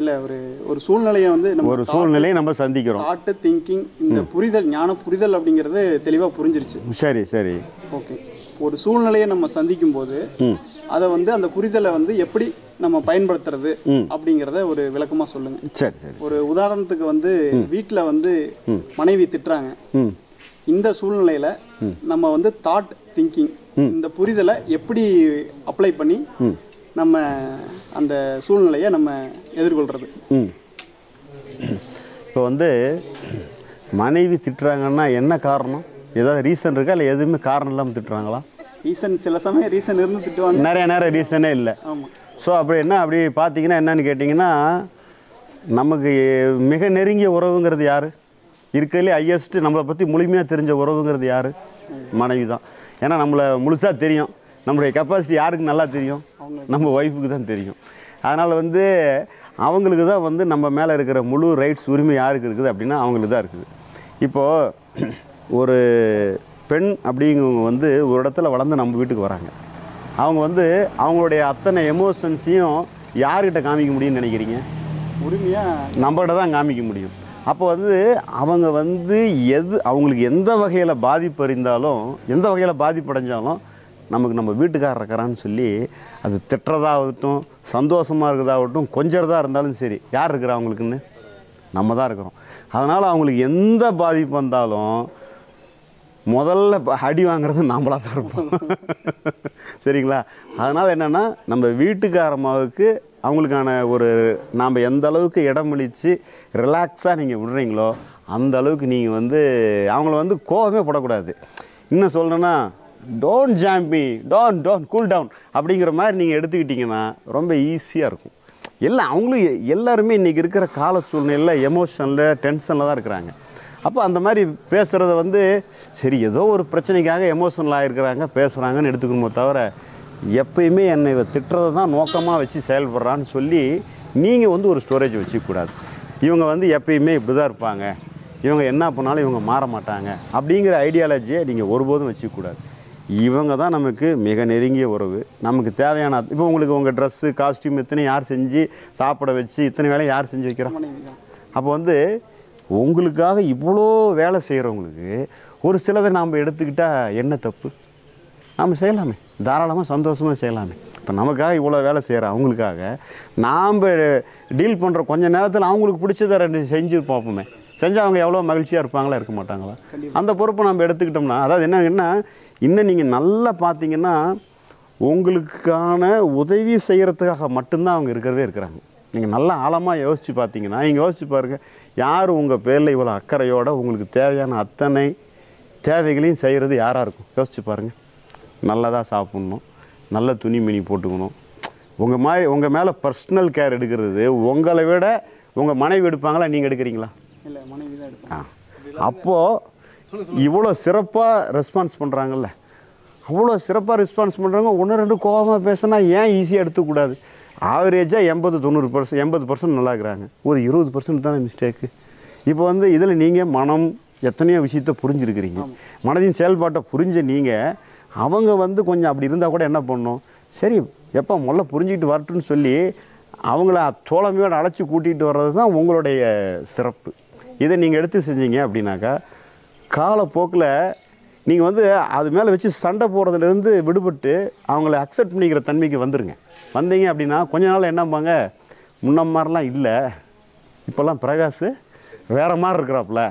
இல்லை ஒரு ஒரு சூழ்நிலையை வந்து நம்ம ஒரு சூழ்நிலையை நம்ம சந்திக்கிறோம். தாட்டு திங்கிங் இந்த புரிதல் ஞான புரிதல் அப்படிங்கிறது தெளிவாக புரிஞ்சிருச்சு. சரி சரி. ஓகே. ஒரு சூழ்நிலையை நம்ம சந்திக்கும் போது அதை வந்து அந்த புரிதலை வந்து எப்படி நம்ம பயன்படுத்துறது அப்படிங்கிறத ஒரு விளக்கமாக சொல்லுங்க. சரி சரி ஒரு உதாரணத்துக்கு வந்து வீட்டில் வந்து மனைவி திட்டுறாங்க. இந்த சூழ்நிலையில நம்ம வந்து தாட் திங்கிங் இந்த புரிதலை எப்படி அப்ளை பண்ணி நம்ம அந்த சூழ்நிலையை நம்ம எதிர்கொள்றது. ம். இப்போ வந்து மனைவி திட்டுறாங்கன்னா என்ன காரணம்? ஏதாவது ரீசன் இருக்கா? இல்லை எதுவுமே காரணம் இல்லாமல் திட்டுறாங்களா? ரீசன் சில சமயம் ரீசன் இருந்து திட்டுவாங்க. நிறைய நேரம் ரீசனே இல்லை. ஆமாம் ஸோ அப்படி என்ன அப்படி பார்த்தீங்கன்னா என்னன்னு கேட்டிங்கன்னா நமக்கு மிக நெருங்கிய உறவுங்கிறது யார்? இருக்கிறதுலே ஹையஸ்ட்டு நம்மளை பற்றி முழுமையாக தெரிஞ்ச உறவுங்கிறது யார்? மனைவி தான் ஏன்னா நம்மளை முழுசாக தெரியும். நம்மளுடைய கெப்பாசிட்டி யாருக்கு நல்லா தெரியும்? நம்ம ஒய்ஃபுக்கு தான் தெரியும். அதனால் வந்து அவங்களுக்கு தான் வந்து நம்ம மேலே இருக்கிற முழு ரைட்ஸ் உரிமை யாருக்கு இருக்குது அப்படின்னா அவங்களுக்கு தான் இருக்குது. இப்போது ஒரு பெண் அப்படிங்கிறவங்க வந்து ஒரு இடத்துல வளர்ந்து நம்ம வீட்டுக்கு வராங்க. அவங்க வந்து அவங்களுடைய அத்தனை எமோஷன்ஸையும் யார்கிட்ட காமிக்க முடியும்னு நினைக்கிறீங்க? உரிமையாக நம்மகிட்ட தான் காமிக்க முடியும். அப்போ வந்து அவங்க வந்து எது அவங்களுக்கு எந்த வகையில் பாதிப்பு அறிந்தாலும் எந்த வகையில் பாதிப்படைஞ்சாலும் நமக்கு நம்ம வீட்டுக்காரர் இருக்கிறான்னு சொல்லி அது திட்டுறதாகட்டும் சந்தோஷமாக இருக்கிறதாகட்டும் கொஞ்சறதா இருந்தாலும் சரி யார் இருக்கிறா அவங்களுக்குன்னு? நம்ம தான் இருக்கிறோம். அதனால் அவங்களுக்கு எந்த பாதிப்பு வந்தாலும் முதல்ல அடி வாங்குறது நாமளாக தான் இருப்போம். சரிங்களா? அதனால் என்னென்னா நம்ம வீட்டுக்காரமாவுக்கு அவங்களுக்கான ஒரு நாம் எந்த அளவுக்கு இடமளித்து ரிலாக்ஸாக நீங்கள் விடுறீங்களோ அந்த அளவுக்கு நீங்கள் வந்து அவங்கள வந்து கோபமே படக்கூடாது. இன்னும் சொல்லணுன்னா don't zombie don't don't cool down அப்படிங்கிற மாதிரி நீங்கள் எடுத்துக்கிட்டிங்கன்னா ரொம்ப ஈஸியாக இருக்கும். எல்லாம் அவங்களும் எ- எல்லாருமே இன்றைக்கி இருக்கிற கால சூழ்நிலையில் எமோஷனில் டென்ஷனில் தான் இருக்கிறாங்க. அப்போ அந்த மாதிரி பேசுகிறத வந்து சரி ஏதோ ஒரு பிரச்சனைக்காக எமோஷனல் ஆகிருக்கிறாங்க பேசுகிறாங்கன்னு எடுத்துக்கணுமோ தவிர எப்பயுமே என்னை திட்டுறதை தான் நோக்கமாக வச்சு செயல்படுறான்னு சொல்லி நீங்கள் வந்து ஒரு ஸ்டோரேஜ் வச்சுக்கூடாது இவங்க வந்து எப்பயுமே இப்படி தான் இருப்பாங்க. இவங்க என்ன பண்ணாலும் இவங்க மாற மாட்டாங்க. அப்படிங்கிற ஐடியாலஜியை நீங்கள் ஒருபோதும் வச்சுக்கூடாது இவங்க தான் நமக்கு மிக நெருங்கிய உறவு. நமக்கு தேவையான இப்போ உங்களுக்கு உங்கள் ட்ரெஸ்ஸு காஸ்டியூம் இத்தனை யார் செஞ்சு சாப்பிட வச்சு இத்தனை வேலையை யார் செஞ்சு வைக்கிறோம் அப்போ வந்து உங்களுக்காக இவ்வளோ வேலை செய்கிறவங்களுக்கு ஒரு சிலதை நாம் எடுத்துக்கிட்டால் என்ன தப்பு? நாம் செய்யலாமே. தாராளமாக சந்தோஷமாக செய்யலாமே. இப்போ நமக்காக இவ்வளோ வேலை செய்கிற அவங்களுக்காக நாம் டீல் பண்ணுற கொஞ்ச நேரத்தில் அவங்களுக்கு பிடிச்சதை ரெண்டு செஞ்சு பார்ப்போமே. செஞ்சு அவங்க எவ்வளோ மகிழ்ச்சியாக இருப்பாங்களா இருக்க மாட்டாங்களா? அந்த பொறுப்பை நம்ம எடுத்துக்கிட்டோம்னா அதாவது என்னன்னா இன்னும் நீங்கள் நல்லா பார்த்தீங்கன்னா உங்களுக்கான உதவி செய்கிறதுக்காக மட்டும்தான் அவங்க இருக்கிறதே இருக்கிறாங்க. நீங்கள் நல்லா ஆழமாக யோசித்து பார்த்தீங்கன்னா நீங்கள் யோசிச்சு பாருங்கள் யார் உங்கள் பேரில் இவ்வளோ அக்கறையோட உங்களுக்கு தேவையான அத்தனை தேவைகளையும் செய்கிறது யாராக இருக்கும்? யோசிச்சு பாருங்கள் நல்லதாக சாப்பிட்ணும் நல்ல துணி மணி போட்டுக்கணும். உங்கள் மாதிரி உங்கள் மேலே பர்சனல் கேர் எடுக்கிறது உங்களை விட உங்கள் மனைவி எடுப்பாங்களா நீங்கள் எடுக்கிறீங்களா? ஆ. அப்போது இவ்வளோ சிறப்பாக ரெஸ்பான்ஸ் பண்ணுறாங்கல்ல அவ்வளோ சிறப்பாக ரெஸ்பான்ஸ் பண்ணுறாங்க ஒன்று ரெண்டு கோபமாக பேசினா ஏன் ஈஸியாக எடுத்துக்கூடாது? ஆவரேஜாக எண்பது தொண்ணூறு பர்சன்ட் எண்பது பர்சன்ட் நல்லா இருக்கிறாங்க. ஒரு இருபது பர்சன்ட் தானே மிஸ்டேக்கு இப்போ வந்து இதில் நீங்கள் மனம் எத்தனையோ விஷயத்த புரிஞ்சிருக்கிறீங்க. மனதின் செயல்பாட்டை புரிஞ்ச நீங்கள் அவங்க வந்து கொஞ்சம் அப்படி இருந்தால் கூட என்ன பண்ணணும் சரி எப்போ முதல்ல புரிஞ்சுக்கிட்டு வரட்டும்னு சொல்லி அவங்கள தோழமையோட அழைச்சி கூட்டிகிட்டு வர்றது தான் உங்களுடைய சிறப்பு. இதை நீங்கள் எடுத்து செஞ்சீங்க அப்படின்னாக்கா காலப்போக்கில் நீங்கள் வந்து அது மேலே வச்சு சண்டை போடுறதுலேருந்து விடுபட்டு அவங்கள அக்செப்ட் பண்ணிக்கிற தன்மைக்கு வந்துடுங்க வந்தீங்க அப்படின்னா கொஞ்ச நாள் என்னம்பாங்க முன்ன மாதிரிலாம் இல்லை. இப்போல்லாம் பிரகாஷ் வேறு மாதிரி இருக்கிறாப்புல.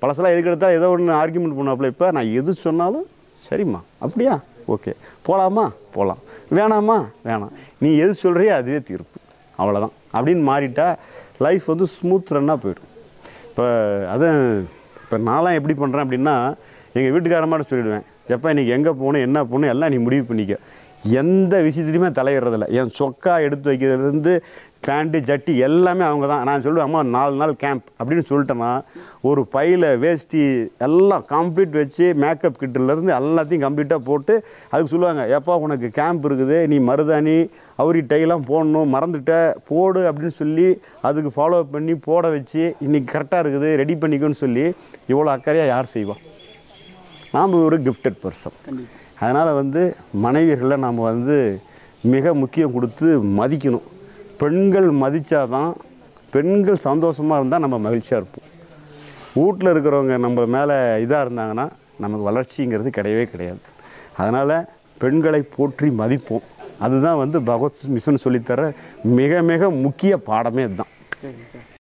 பழசெல்லாம் எதுக்கு எடுத்தால் ஏதோ ஒன்று ஆர்கியூமெண்ட் பண்ணாப்புல இப்போ நான் எது சொன்னாலும் சரிம்மா அப்படியா? ஓகே. போகலாமா போகலாம் வேணாமா? வேணாம். நீ எது சொல்கிறியோ அதுவே தீர்ப்பு. அவ்வளோதான் அப்படின்னு மாறிட்டால் லைஃப் வந்து ஸ்மூத் ரன்னாக போயிடும். இப்போ அதான் இப்போ நான்லாம் எப்படி பண்ணுறேன் அப்படின்னா எங்கள் வீட்டுக்காரமாட்ட சொல்லிடுவேன். எப்போ இன்றைக்கி எங்கே போகணும் என்ன போகணும் எல்லாம் நீ முடிவு பண்ணிக்க. எந்த விஷயத்துலையுமே தலையிடுறதில்ல. என் சொக்கா எடுத்து வைக்கிறதுலேருந்து பேண்ட்டு ஜட்டி எல்லாமே அவங்க தான். நான் சொல்லுவேன் அம்மா நாலு நாள் கேம்ப் அப்படின்னு சொல்லிட்டேன்னா ஒரு பையில் வேஷ்டி எல்லாம் கம்ப்ளீட் வச்சு மேக்கப் கிட்டிலேருந்து எல்லாத்தையும் கம்ப்ளீட்டாக போட்டு அதுக்கு சொல்லுவாங்க எப்பா உனக்கு கேம்ப் இருக்குது நீ மருதாணி அவர்கிட்டையெல்லாம் போடணும் மறந்துட்டேன் போடு அப்படின்னு சொல்லி அதுக்கு ஃபாலோ அப் பண்ணி போட வச்சு இன்றைக்கி கரெக்டாக இருக்குது ரெடி பண்ணிக்கோன்னு சொல்லி இவ்வளோ அக்கறையாக யார் செய்வோம் நாம் ஒரு கிஃப்டட் பர்சன் அதனால் வந்து மனைவியர்களை நாம் வந்து மிக முக்கியம் கொடுத்து மதிக்கணும். பெண்கள் மதித்தா தான் பெண்கள் சந்தோஷமாக இருந்தால் நம்ம மகிழ்ச்சியாக இருப்போம். வீட்டில் இருக்கிறவங்க நம்ம மேலே இதாக இருந்தாங்கன்னா நமக்கு வளர்ச்சிங்கிறது கிடையவே கிடையாது. அதனால் பெண்களை போற்றி மதிப்போம். அதுதான் வந்து பகவத் மிஷன் சொல்லித்தர மிக மிக முக்கிய பாடமே அதுதான்